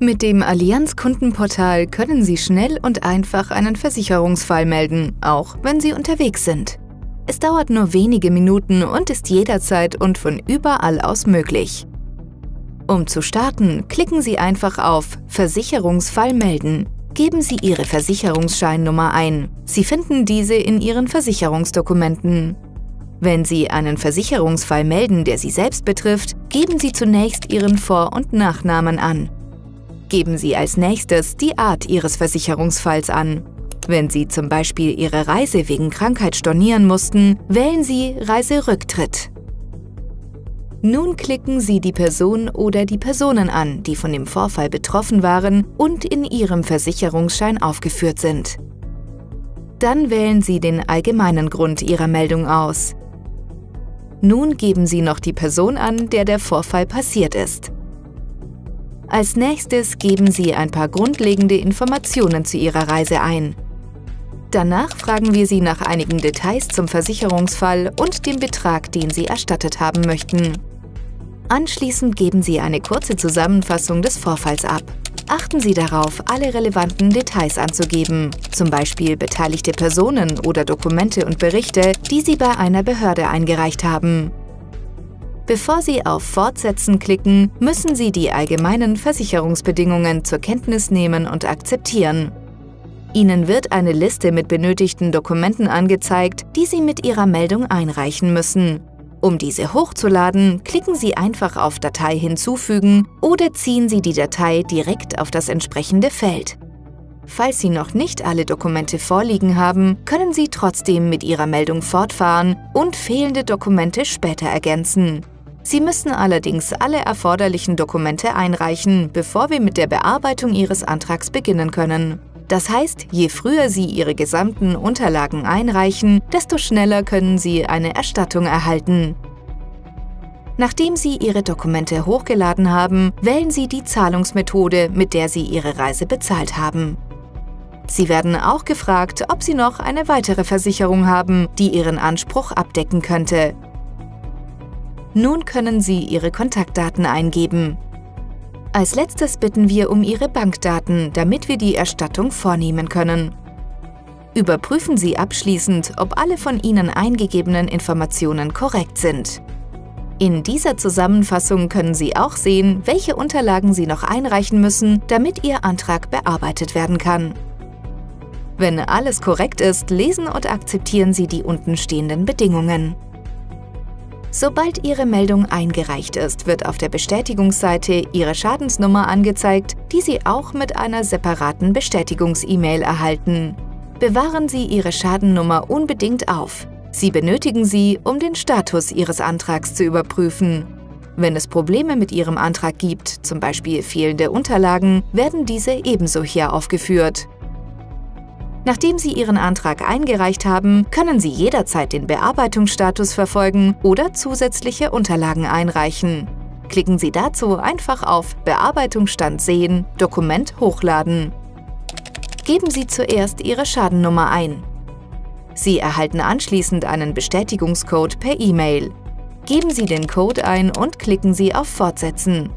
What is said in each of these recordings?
Mit dem Allianz Kundenportal können Sie schnell und einfach einen Versicherungsfall melden, auch wenn Sie unterwegs sind. Es dauert nur wenige Minuten und ist jederzeit und von überall aus möglich. Um zu starten, klicken Sie einfach auf Versicherungsfall melden. Geben Sie Ihre Versicherungsscheinnummer ein. Sie finden diese in Ihren Versicherungsdokumenten. Wenn Sie einen Versicherungsfall melden, der Sie selbst betrifft, geben Sie zunächst Ihren Vor- und Nachnamen an. Geben Sie als nächstes die Art Ihres Versicherungsfalls an. Wenn Sie zum Beispiel Ihre Reise wegen Krankheit stornieren mussten, wählen Sie Reiserücktritt. Nun klicken Sie die Person oder die Personen an, die von dem Vorfall betroffen waren und in Ihrem Versicherungsschein aufgeführt sind. Dann wählen Sie den allgemeinen Grund Ihrer Meldung aus. Nun geben Sie noch die Person an, der der Vorfall passiert ist. Als nächstes geben Sie ein paar grundlegende Informationen zu Ihrer Reise ein. Danach fragen wir Sie nach einigen Details zum Versicherungsfall und dem Betrag, den Sie erstattet haben möchten. Anschließend geben Sie eine kurze Zusammenfassung des Vorfalls ab. Achten Sie darauf, alle relevanten Details anzugeben, zum Beispiel beteiligte Personen oder Dokumente und Berichte, die Sie bei einer Behörde eingereicht haben. Bevor Sie auf Fortsetzen klicken, müssen Sie die allgemeinen Versicherungsbedingungen zur Kenntnis nehmen und akzeptieren. Ihnen wird eine Liste mit benötigten Dokumenten angezeigt, die Sie mit Ihrer Meldung einreichen müssen. Um diese hochzuladen, klicken Sie einfach auf Datei hinzufügen oder ziehen Sie die Datei direkt auf das entsprechende Feld. Falls Sie noch nicht alle Dokumente vorliegen haben, können Sie trotzdem mit Ihrer Meldung fortfahren und fehlende Dokumente später ergänzen. Sie müssen allerdings alle erforderlichen Dokumente einreichen, bevor wir mit der Bearbeitung Ihres Antrags beginnen können. Das heißt, je früher Sie Ihre gesamten Unterlagen einreichen, desto schneller können Sie eine Erstattung erhalten. Nachdem Sie Ihre Dokumente hochgeladen haben, wählen Sie die Zahlungsmethode, mit der Sie Ihre Reise bezahlt haben. Sie werden auch gefragt, ob Sie noch eine weitere Versicherung haben, die Ihren Anspruch abdecken könnte. Nun können Sie Ihre Kontaktdaten eingeben. Als letztes bitten wir um Ihre Bankdaten, damit wir die Erstattung vornehmen können. Überprüfen Sie abschließend, ob alle von Ihnen eingegebenen Informationen korrekt sind. In dieser Zusammenfassung können Sie auch sehen, welche Unterlagen Sie noch einreichen müssen, damit Ihr Antrag bearbeitet werden kann. Wenn alles korrekt ist, lesen und akzeptieren Sie die untenstehenden Bedingungen. Sobald Ihre Meldung eingereicht ist, wird auf der Bestätigungsseite Ihre Schadensnummer angezeigt, die Sie auch mit einer separaten Bestätigungs-E-Mail erhalten. Bewahren Sie Ihre Schadennummer unbedingt auf. Sie benötigen sie, um den Status Ihres Antrags zu überprüfen. Wenn es Probleme mit Ihrem Antrag gibt, zum Beispiel fehlende Unterlagen, werden diese ebenso hier aufgeführt. Nachdem Sie Ihren Antrag eingereicht haben, können Sie jederzeit den Bearbeitungsstatus verfolgen oder zusätzliche Unterlagen einreichen. Klicken Sie dazu einfach auf Bearbeitungsstand sehen, Dokument hochladen. Geben Sie zuerst Ihre Schadennummer ein. Sie erhalten anschließend einen Bestätigungscode per E-Mail. Geben Sie den Code ein und klicken Sie auf Fortsetzen.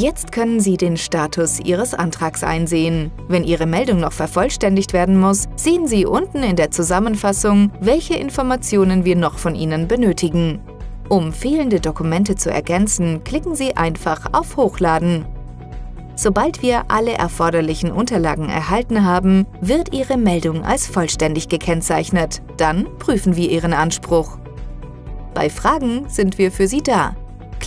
Jetzt können Sie den Status Ihres Antrags einsehen. Wenn Ihre Meldung noch vervollständigt werden muss, sehen Sie unten in der Zusammenfassung, welche Informationen wir noch von Ihnen benötigen. Um fehlende Dokumente zu ergänzen, klicken Sie einfach auf Hochladen. Sobald wir alle erforderlichen Unterlagen erhalten haben, wird Ihre Meldung als vollständig gekennzeichnet. Dann prüfen wir Ihren Anspruch. Bei Fragen sind wir für Sie da.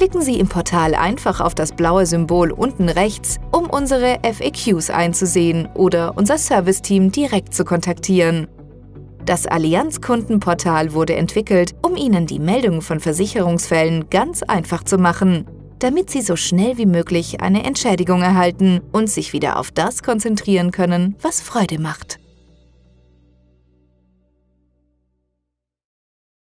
Klicken Sie im Portal einfach auf das blaue Symbol unten rechts, um unsere FAQs einzusehen oder unser Serviceteam direkt zu kontaktieren. Das Allianz Kundenportal wurde entwickelt, um Ihnen die Meldung von Versicherungsfällen ganz einfach zu machen, damit Sie so schnell wie möglich eine Entschädigung erhalten und sich wieder auf das konzentrieren können, was Freude macht.